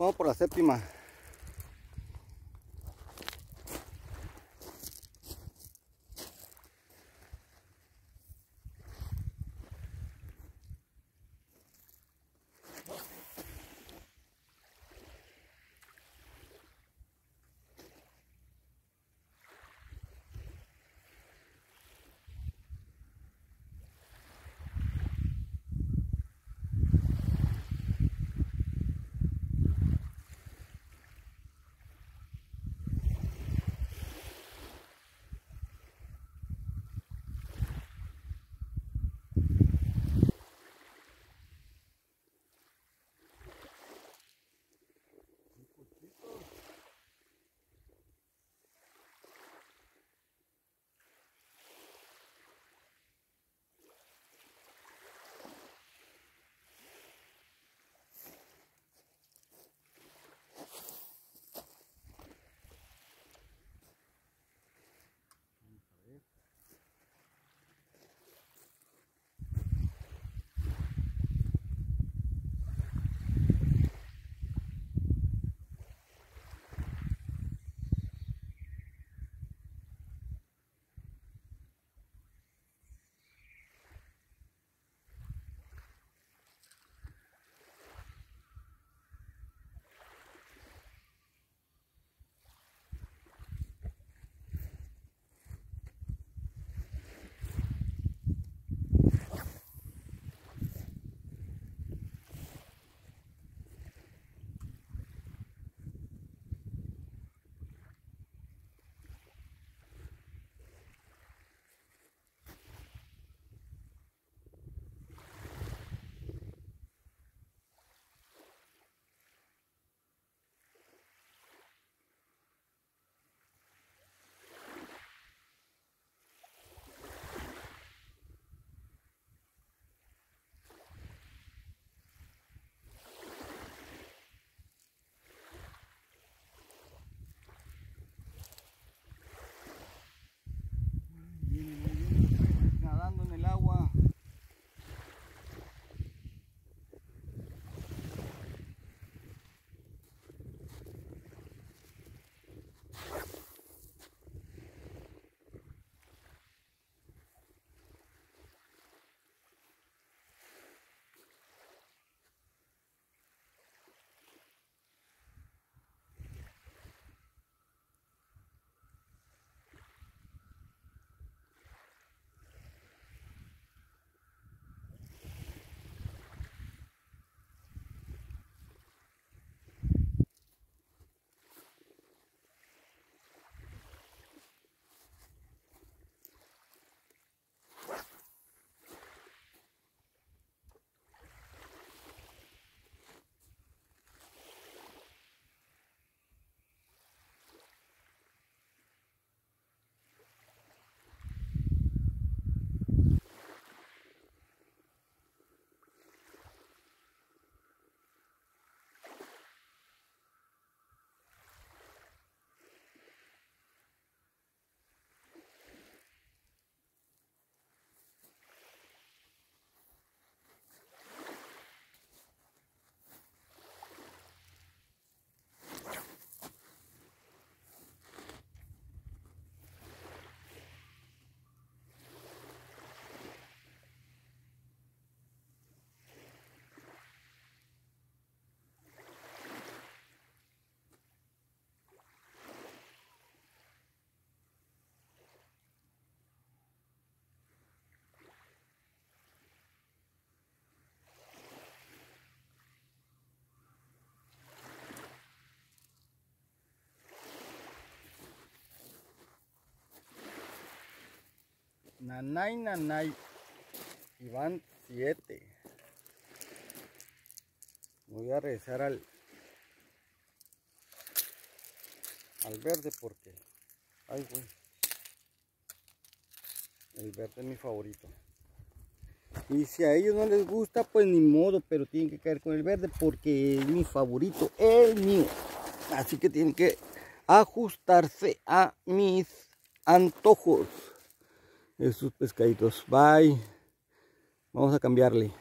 Vamos por la séptima. Nanay, nanay. Y van siete. Voy a regresar al, al verde porque... Ay, güey. El verde es mi favorito. Y si a ellos no les gusta, pues ni modo, pero tienen que caer con el verde porque es mi favorito, el mío. Así que tienen que ajustarse a mis antojos. Estos pescaditos. Bye. Vamos a cambiarle.